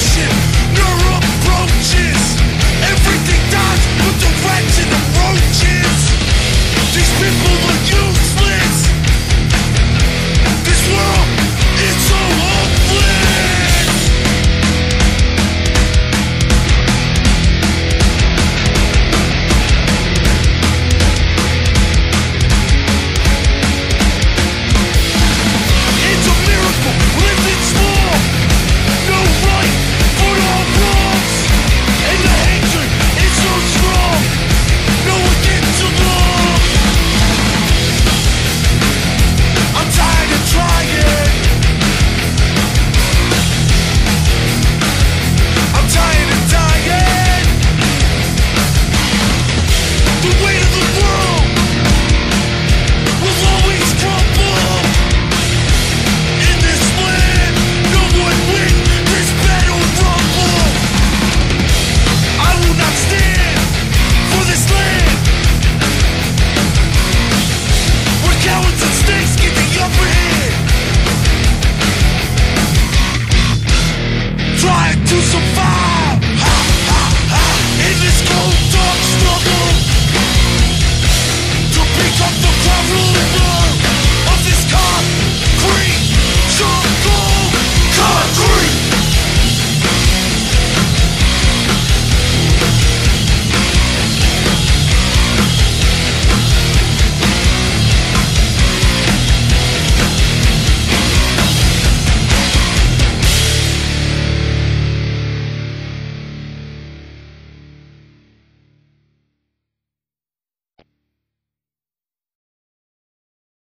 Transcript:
shit.